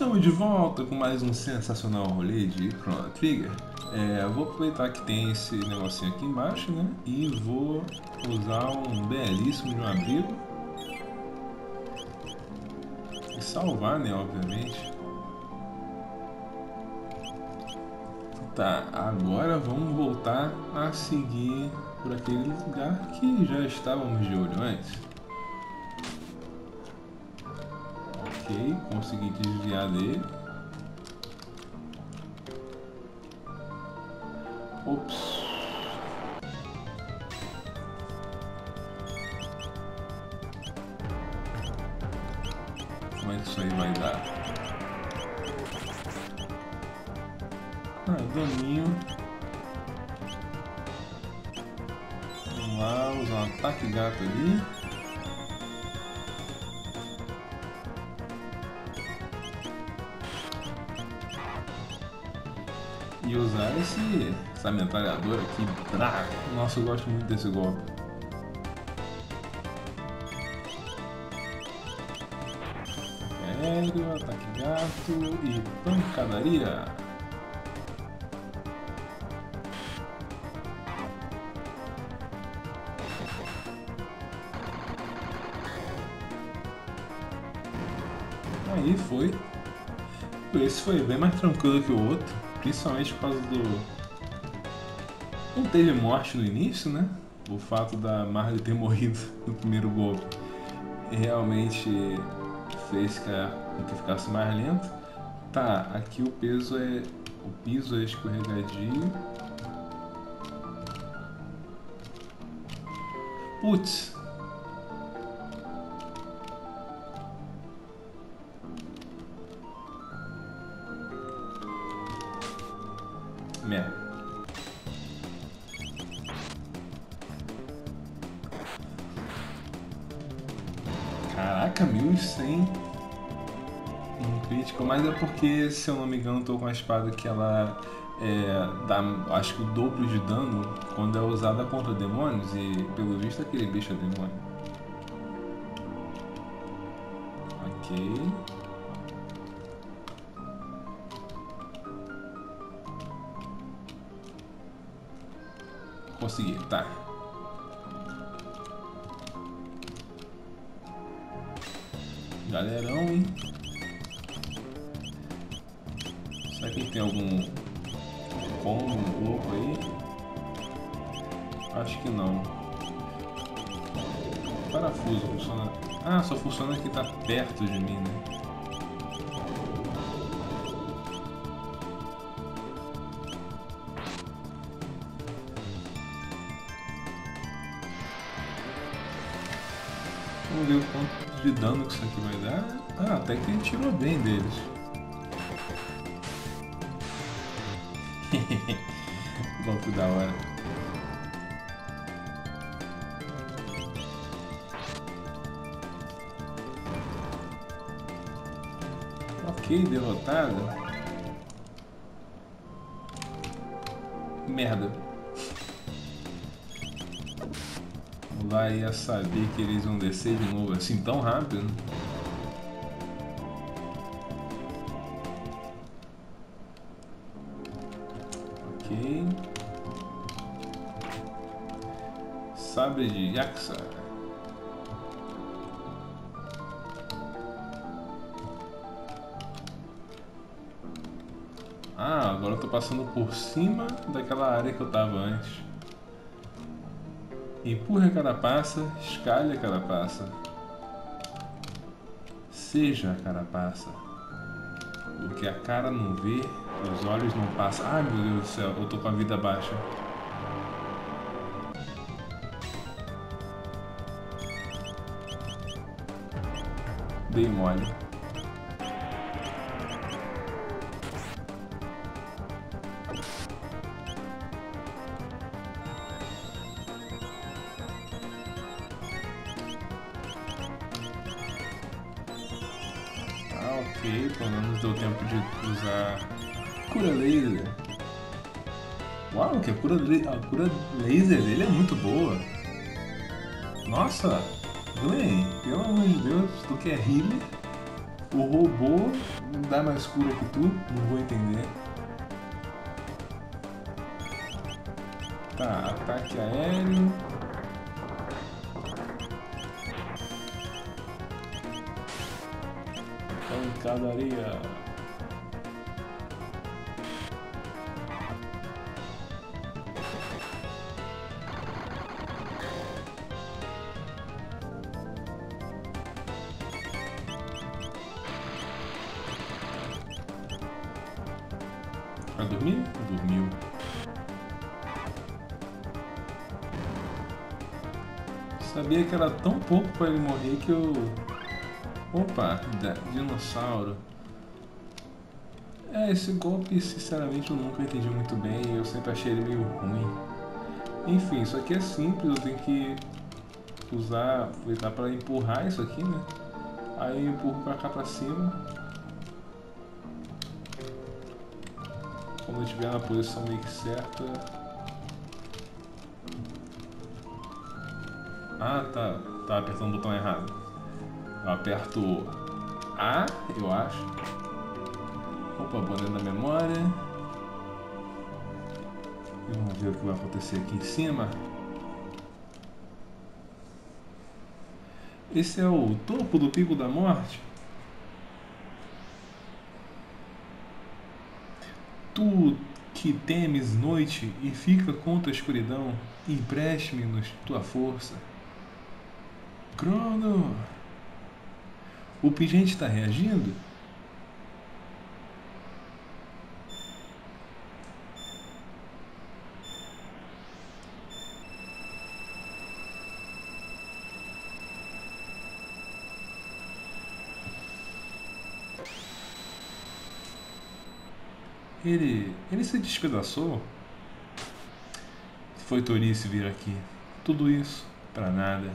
Estamos de volta com mais um sensacional rolê de Chrono Trigger. É, vou aproveitar que tem esse negocinho aqui embaixo, né? E vou usar um belíssimo de um abrigo. E salvar, né? Obviamente. Tá, agora vamos voltar a seguir por aquele lugar que já estávamos de olho antes. Ok, consegui desviar dele. Ops. Esse, essa metralhadora aqui. Brá. Nossa, eu gosto muito desse golpe. Aéreo, ataque gato e pancadaria. Aí foi. Esse foi bem mais tranquilo que o outro, principalmente por causa do. Não teve morte no início, né? O fato da Marley ter morrido no primeiro golpe realmente fez com que ficasse mais lento. Tá, aqui o peso é. O piso é escorregadio. Putz, Merda. Caraca, 1100 um crítico, mas é porque, se eu não me engano, tô com a espada que ela é, dá, acho que o dobro de dano quando é usada contra demônios e, pelo visto, aquele bicho é demônio. Ok. Consegui, tá. Galerão, hein? Será que tem algum combo louco aí? Acho que não. Parafuso funciona. Ah, só funciona que tá perto de mim, né? Ver o quanto de dano que isso aqui vai dar. Ah, até que ele tirou bem deles. Golpe da hora. Ok, derrotado. Merda. Lá ia saber que eles vão descer de novo assim tão rápido. Ok. Sabre de Yaksa. Ah, agora eu tô passando por cima daquela área que eu tava antes. Empurre a carapaça, escalhe a carapaça. Seja a carapaça. O que a cara não vê, os olhos não passam. Ai meu Deus do céu, eu tô com a vida baixa. Dei mole. Ok, pelo menos deu tempo de usar cura laser. Uau, que a cura, a cura laser dele é muito boa. Nossa, Glenn, pelo amor de Deus, tu que é healer, O robô dá mais cura que tu, não vou entender. Tá, ataque aéreo. Pancadaria. Vai dormir? Dormiu. Sabia que era tão pouco pra ele morrer que eu. Opa, dinossauro. É, esse golpe, sinceramente, eu nunca entendi muito bem. Eu sempre achei ele meio ruim. Enfim, isso aqui é simples, eu tenho que usar, aproveitar para empurrar isso aqui, né? Aí eu empurro pra cá pra cima. Quando eu estiver na posição meio que certa. Ah, tá. Tá apertando o botão errado. Eu aperto A, eu acho. Opa, boné da memória. Vamos ver o que vai acontecer aqui em cima. Esse é o topo do pico da morte. Tu que temes noite e fica contra a escuridão, empreste-me-nos tua força. Crono! O pingente está reagindo? Ele. ele se despedaçou? Foi tolice vir aqui. Tudo isso para nada.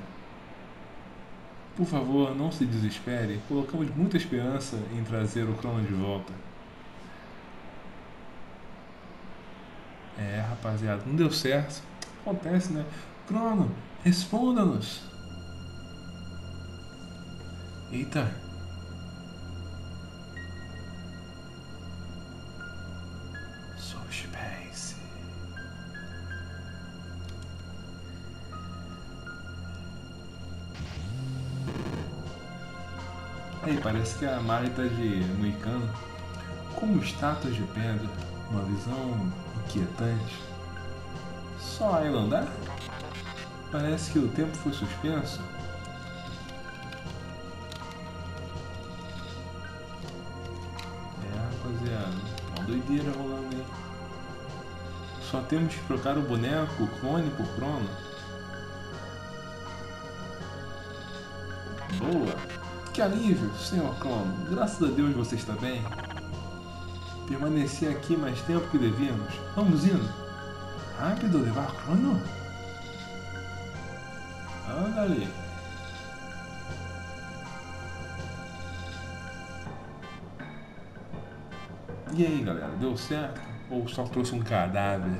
Por favor, não se desespere. Colocamos muita esperança em trazer o Crono de volta. É, rapaziada, não deu certo. Acontece, né? Crono, responda-nos. Eita. Aí, parece que a Mari tá de moicano. Como estátuas de pedra, uma visão inquietante. Só ela andar? Parece que o tempo foi suspenso. É, rapaziada, uma doideira rolando aí. Só temos que trocar o boneco clone por crono. Boa! Que alívio, senhor Crono. Graças a Deus você está bem. Permaneci aqui mais tempo que devíamos. Vamos indo. Rápido, levar Crono. Anda ali. E aí, galera, deu certo? Ou só trouxe um cadáver?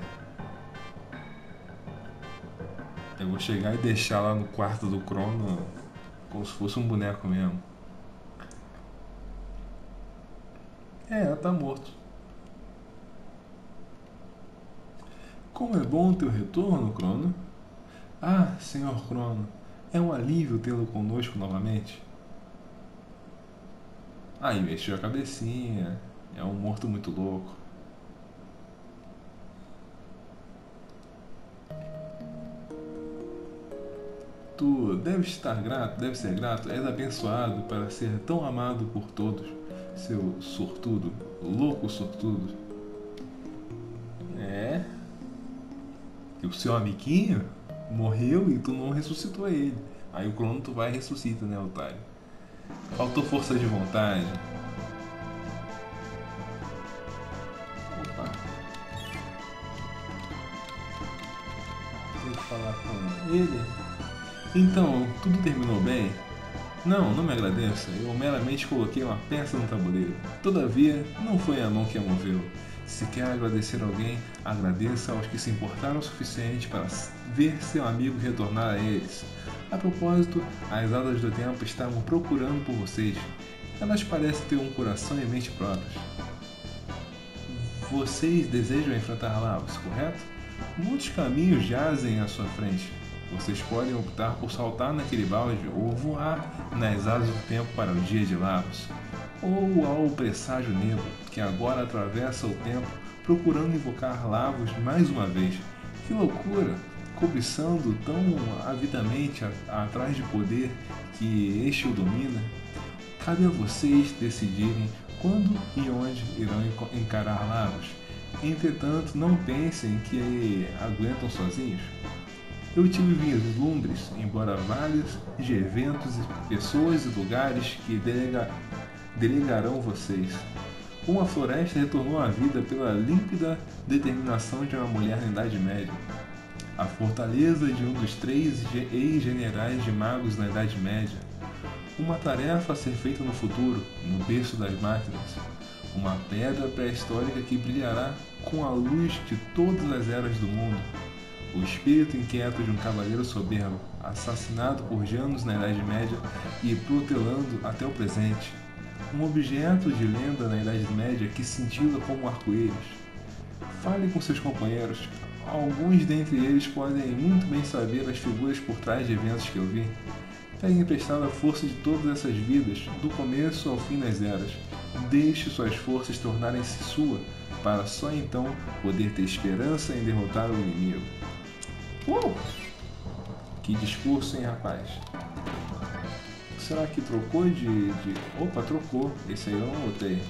Eu vou chegar e deixar lá no quarto do Crono como se fosse um boneco mesmo. É, tá morto. Como é bom teu retorno, Crono. Ah, senhor Crono, é um alívio tê-lo conosco novamente. Aí mexeu a cabecinha. É um morto muito louco. Tu deve estar grato, deve ser grato, és abençoado para ser tão amado por todos, seu sortudo, louco sortudo. É. Que o seu amiguinho morreu e tu não ressuscitou ele. Aí o crono tu vai e ressuscita, né, otário? Faltou força de vontade. Opa. Tem que falar com ele. Então, tudo terminou bem? Não, não me agradeça. Eu meramente coloquei uma peça no tabuleiro. Todavia, não foi a mão que a moveu. Se quer agradecer alguém, agradeça aos que se importaram o suficiente para ver seu amigo retornar a eles. A propósito, as hadas do tempo estavam procurando por vocês. Elas parecem ter um coração e mente próprios. Vocês desejam enfrentar lavas, correto? Muitos caminhos jazem à sua frente. Vocês podem optar por saltar naquele balde ou voar nas asas do tempo para o dia de Lavos, ou ao presságio negro, que agora atravessa o tempo procurando invocar Lavos mais uma vez. Que loucura! Cobiçando tão avidamente atrás de poder que este o domina, cabe a vocês decidirem quando e onde irão encarar Lavos. Entretanto, não pensem que aguentam sozinhos. Eu tive vislumbres, embora vários, de eventos, pessoas e lugares que delega, delegarão vocês. Uma floresta retornou à vida pela límpida determinação de uma mulher na Idade Média. A fortaleza de um dos três ex-generais de magos na Idade Média. Uma tarefa a ser feita no futuro, no berço das máquinas. Uma pedra pré-histórica que brilhará com a luz de todas as eras do mundo o espírito inquieto de um cavaleiro soberbo, assassinado por Janus na Idade Média e protelando até o presente. Um objeto de lenda na Idade Média que cintila como arco-íris. Fale com seus companheiros. Alguns dentre eles podem muito bem saber as figuras por trás de eventos que eu vi. Pegue emprestada a força de todas essas vidas, do começo ao fim das eras. Deixe suas forças tornarem-se sua, para só então poder ter esperança em derrotar o inimigo. Uou! Que discurso, hein, rapaz? Será que trocou de, de... Opa, trocou. Esse aí eu não botei.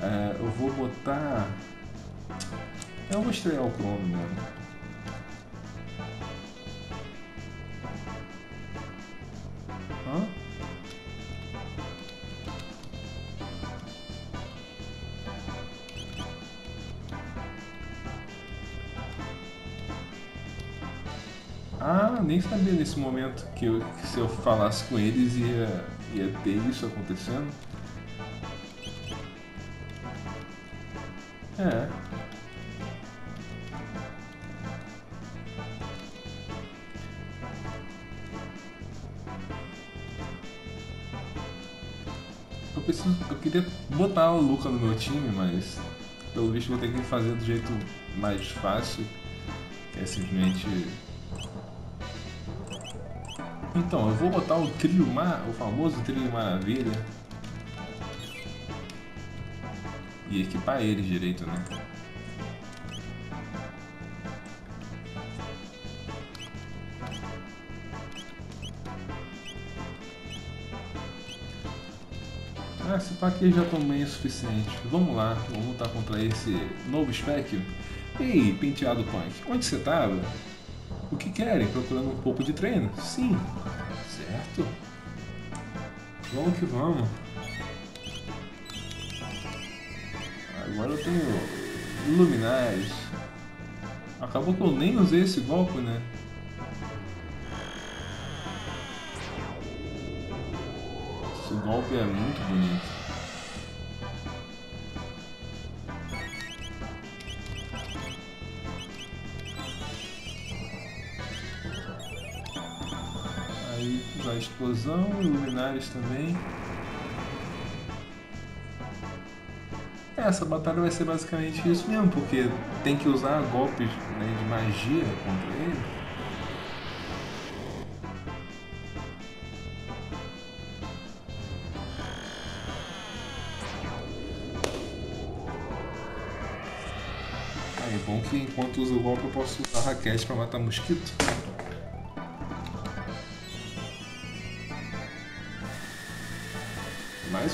É, eu vou botar... Eu vou estrear o Crono mesmo. Ah, nem sabia nesse momento que, eu, que se eu falasse com eles ia, ia ter isso acontecendo. É. Eu preciso. Eu queria botar o Luca no meu time, mas pelo visto vou ter que fazer do jeito mais fácil. Que é simplesmente então, eu vou botar o trio, o famoso trio maravilha. E equipar eles direito, né? Ah, esse pack já bem o suficiente. Vamos lá, vamos lutar contra esse novo spec. Ei, penteado punk, onde você tava? Querem? Procurando um pouco de treino? Sim. Certo. Vamos que vamos. Agora eu tenho luminares. Acabou que eu nem usei esse golpe, né? Esse golpe é muito bonito. Explosão, luminares também. Essa batalha vai ser basicamente isso mesmo, porque tem que usar golpes né, de magia contra ele. Aí, bom que enquanto uso o golpe eu posso usar raquete para matar mosquito.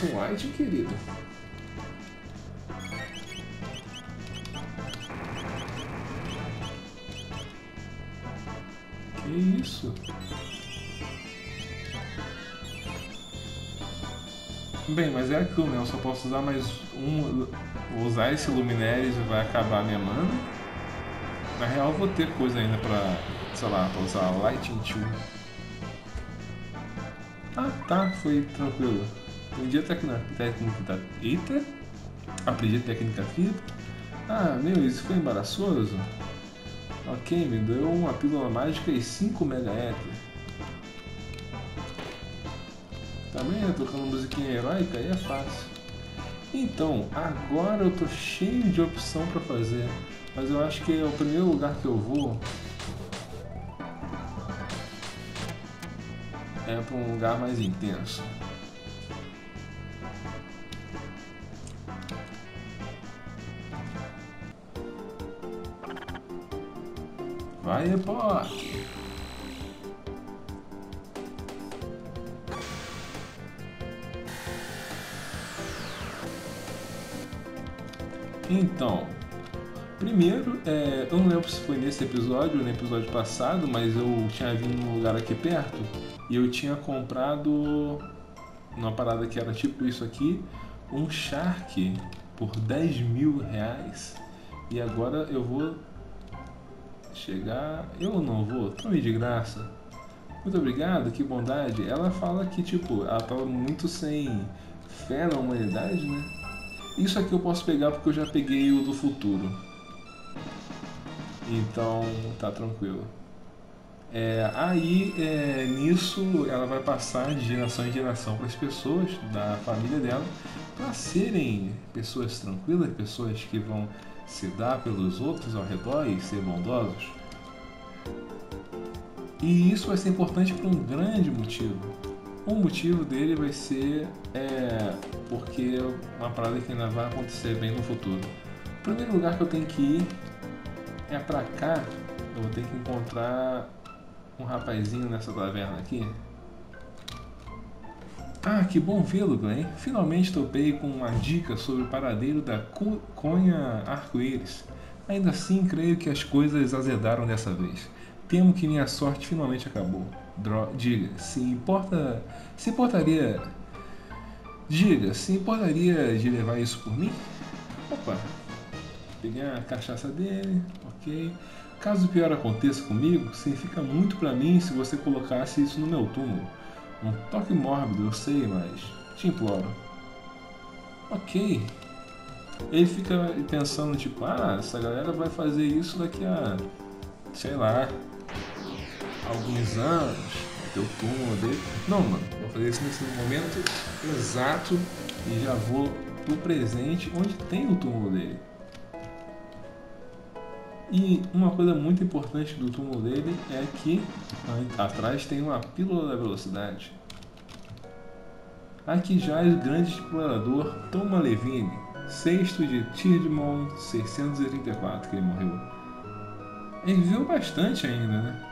Mais um white, querido. Que isso? Bem, mas é aquilo, né? Eu só posso usar mais um. Vou usar esse Luminaries e vai acabar a minha mana. Na real, vou ter coisa ainda pra, sei lá, pra usar Lightning Tool. Ah, tá, foi tranquilo. Aprendi a técnica, técnica Eita! Aprendi a técnica aqui. Ah, meu, isso foi embaraçoso? Ok, me deu uma pílula mágica e 5 mega éter. Tá vendo? Tocando musiquinha heróica aí é fácil. Então, agora eu tô cheio de opção para fazer. Mas eu acho que é o primeiro lugar que eu vou é para um lugar mais intenso. Vai, pô! Então, primeiro, é, eu não lembro se foi nesse episódio ou no episódio passado, mas eu tinha vindo num lugar aqui perto e eu tinha comprado uma parada que era tipo isso aqui, um Shark por 10 mil reais. E agora eu vou chegar. Eu não vou, tome de graça. Muito obrigado, que bondade. Ela fala que, tipo, ela tava muito sem fé na humanidade, né? Isso aqui eu posso pegar porque eu já peguei o do futuro. Então, tá tranquilo. É, aí, é, nisso, ela vai passar de geração em geração para as pessoas da família dela para serem pessoas tranquilas, pessoas que vão se dar pelos outros ao redor e ser bondosos. E isso vai ser importante por um grande motivo. O motivo dele vai ser é, porque é uma parada que ainda vai acontecer bem no futuro. O primeiro lugar que eu tenho que ir é para cá. Eu vou ter que encontrar um rapazinho nessa taverna aqui. Ah, que bom vê-lo, Glenn. Finalmente topei com uma dica sobre o paradeiro da conha arco-íris. Ainda assim, creio que as coisas azedaram dessa vez. Temo que minha sorte finalmente acabou. Dro diga, se importa. Se importaria. Diga, se importaria de levar isso por mim? Opa! Peguei a cachaça dele, ok. Caso o pior aconteça comigo, significa muito para mim se você colocasse isso no meu túmulo. Um toque mórbido, eu sei, mas te imploro. Ok. Ele fica pensando, tipo, ah, essa galera vai fazer isso daqui a, sei lá, alguns anos, ter o túmulo dele. Não, mano, vou fazer isso nesse momento exato e já vou pro presente onde tem o túmulo dele. E uma coisa muito importante do túmulo dele é que atrás tem uma pílula da velocidade. Aqui já o grande explorador Tom Levine, sexto de Tirdmon 634 que ele morreu. Ele viveu bastante ainda, né?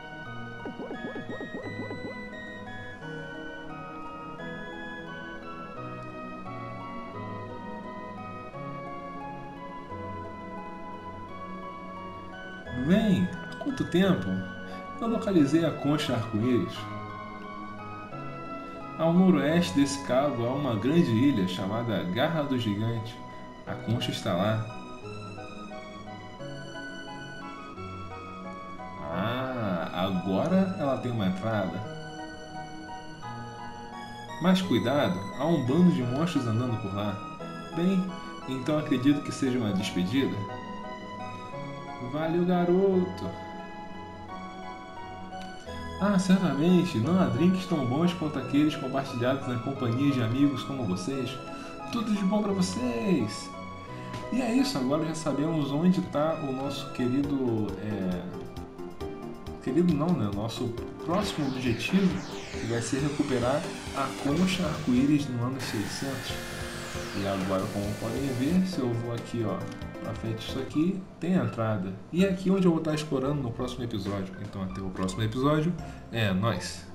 Vem, há quanto tempo? Eu localizei a concha arco-íris. Ao noroeste desse cabo há uma grande ilha chamada Garra do Gigante. A concha está lá. Ah, agora ela tem uma entrada. Mas cuidado, há um bando de monstros andando por lá. Bem, então acredito que seja uma despedida. Valeu, garoto! Ah, certamente, não há drinks tão bons quanto aqueles compartilhados na companhia de amigos como vocês. Tudo de bom para vocês! E é isso, agora já sabemos onde está o nosso querido. É... Querido não, né? Nosso próximo objetivo, que vai ser recuperar a concha arco-íris no ano 600. E agora, como podem ver, se eu vou aqui, ó, pra frente disso aqui, tem a entrada. E é aqui onde eu vou estar explorando no próximo episódio. Então até o próximo episódio. É nóis!